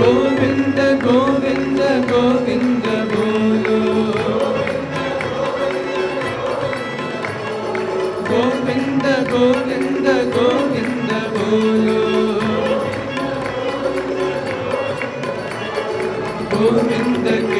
గోవింద గోవింద గోవింద బోలో. గోవింద గోవింద గోవింద బోలో. గోవింద